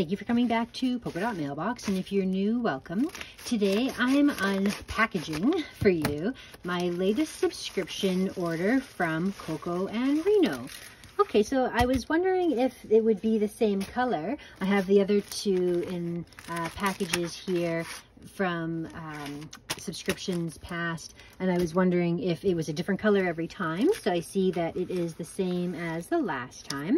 Thank you for coming back to Polka Dot Mailbox, and if you're new, welcome. Today I'm unpackaging for you my latest subscription order from Coco and Reno. Okay, so I was wondering if it would be the same color. I have the other two in uh, packages here from um, subscriptions past, and I was wondering if it was a different color every time. So I see that it is the same as the last time.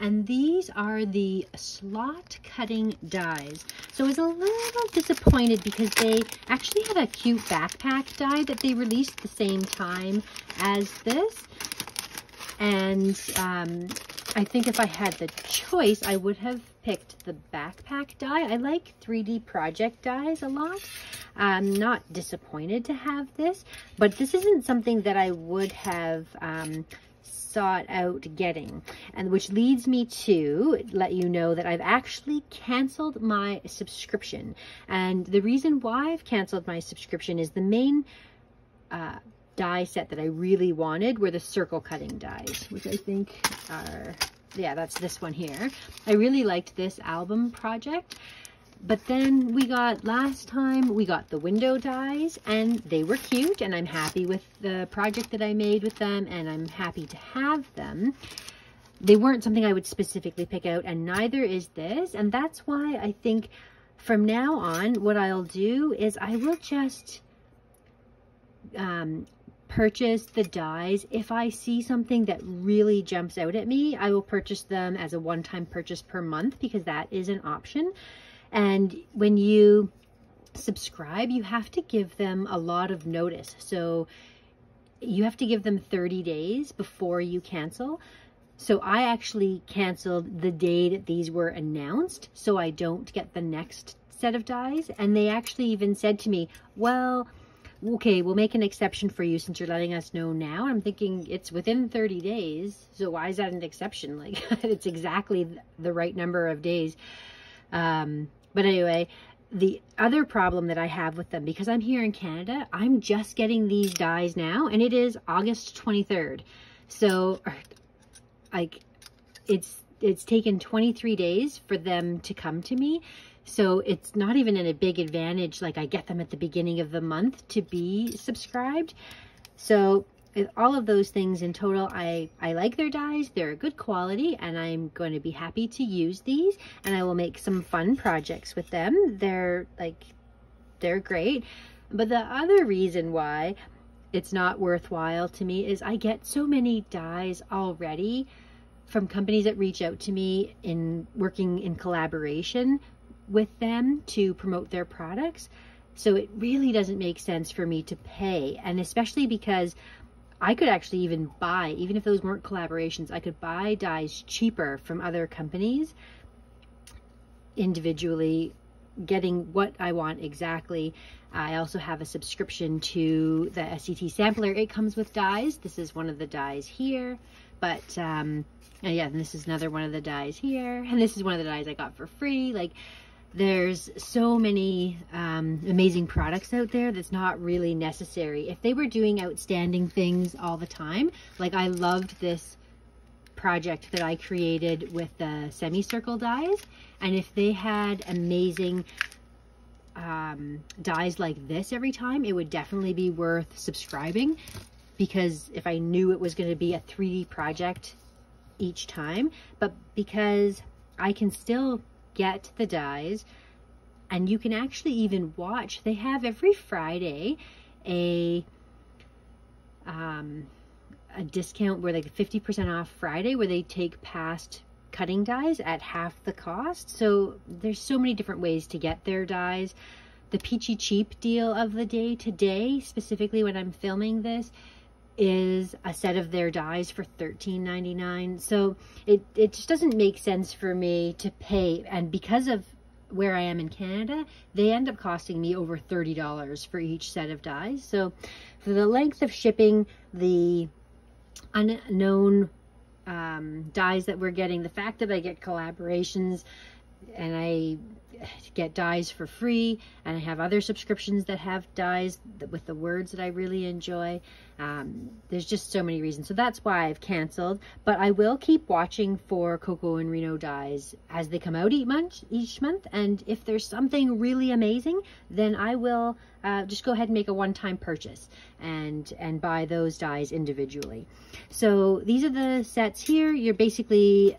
And these are the slot cutting dies. So I was a little disappointed because they actually had a cute backpack die that they released the same time as this. And um, I think if I had the choice, I would have picked the backpack die. I like 3D project dies a lot. I'm not disappointed to have this, but this isn't something that I would have um, sought out getting. And which leads me to let you know that I've actually canceled my subscription. And the reason why I've canceled my subscription is the main uh, die set that I really wanted were the circle cutting dies, which I think are, yeah, that's this one here. I really liked this album project. But then we got, last time, we got the window dies, and they were cute, and I'm happy with the project that I made with them, and I'm happy to have them. They weren't something I would specifically pick out, and neither is this, and that's why I think from now on, what I'll do is I will just um, purchase the dies. If I see something that really jumps out at me, I will purchase them as a one-time purchase per month because that is an option. And when you subscribe, you have to give them a lot of notice. So you have to give them 30 days before you cancel. So I actually canceled the day that these were announced so I don't get the next set of dies. And they actually even said to me, well, okay, we'll make an exception for you since you're letting us know now. I'm thinking it's within 30 days. So why is that an exception? Like it's exactly the right number of days. Um, but anyway, the other problem that I have with them, because I'm here in Canada, I'm just getting these dies now, and it is August 23rd. So, like, it's it's taken 23 days for them to come to me. So it's not even in a big advantage, like I get them at the beginning of the month to be subscribed. So all of those things in total, I, I like their dies. They're a good quality and I'm going to be happy to use these and I will make some fun projects with them. They're like, they're great. But the other reason why it's not worthwhile to me is I get so many dies already from companies that reach out to me in working in collaboration with them to promote their products. So it really doesn't make sense for me to pay. And especially because I could actually even buy, even if those weren't collaborations, I could buy dies cheaper from other companies individually, getting what I want exactly. I also have a subscription to the SCT Sampler. It comes with dies. This is one of the dies here, but um, yeah, and this is another one of the dies here, and this is one of the dies I got for free. Like, there's so many um, amazing products out there that's not really necessary. If they were doing outstanding things all the time, like I loved this project that I created with the semicircle dies, and if they had amazing um, dies like this every time, it would definitely be worth subscribing because if I knew it was going to be a 3D project each time, but because I can still get the dies and you can actually even watch they have every friday a um a discount where like 50% off friday where they take past cutting dies at half the cost. So there's so many different ways to get their dies the peachy cheap deal of the day today specifically when i'm filming this is a set of their dies for $13.99. So it, it just doesn't make sense for me to pay. And because of where I am in Canada, they end up costing me over $30 for each set of dies. So for the length of shipping, the unknown um, dies that we're getting, the fact that I get collaborations, and I get dies for free and I have other subscriptions that have dies with the words that I really enjoy. Um, there's just so many reasons. So that's why I've canceled, but I will keep watching for Coco and Reno dies as they come out each month, each month. And if there's something really amazing, then I will uh, just go ahead and make a one-time purchase and, and buy those dies individually. So these are the sets here. You're basically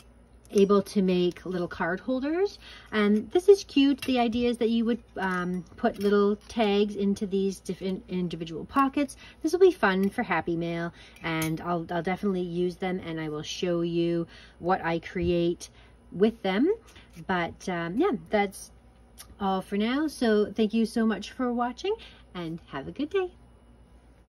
able to make little card holders. And this is cute the idea is that you would um, put little tags into these different individual pockets. This will be fun for happy mail and I'll, I'll definitely use them and I will show you what I create with them. But um, yeah that's all for now. So thank you so much for watching and have a good day